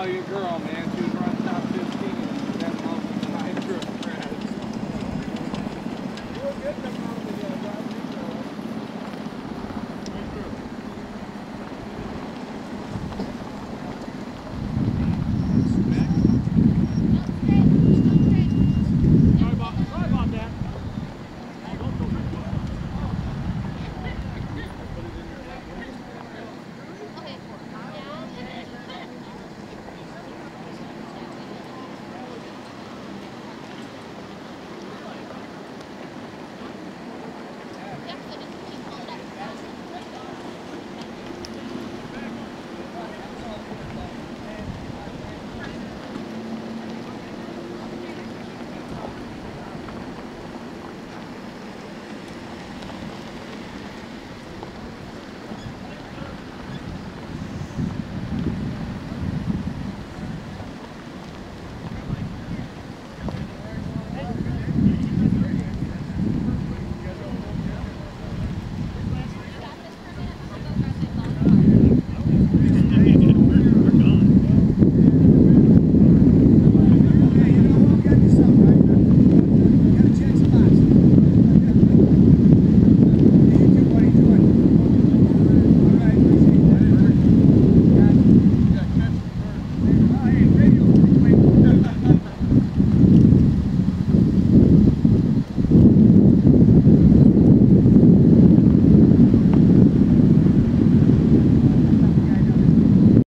Oh, your girl, man.